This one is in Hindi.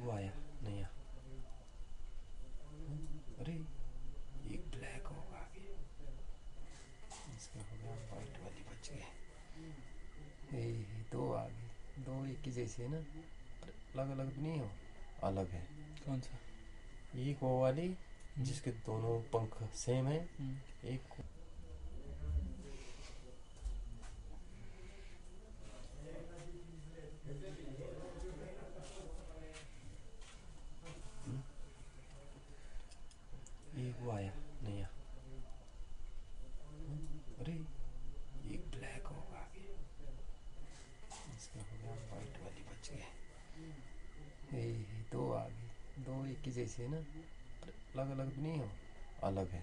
वो आया? नहीं आया। अरे ये ब्लैक होगा आगे। इसका हो गया वाइट वाली बच गई। यही दो आ गए। दो एक ही जैसे है ना? अलग अलग नहीं हो? अलग है। कौन सा? एक वो वाली हम्म। जिसके दोनों पंख सेम है। हम्म। एक वो आया नया अरे ये ब्लैक होगा इसका हो गया वाइट वाली बच दो आ दो एक ही जैसे है ना? अलग अलग नहीं हो? अलग है।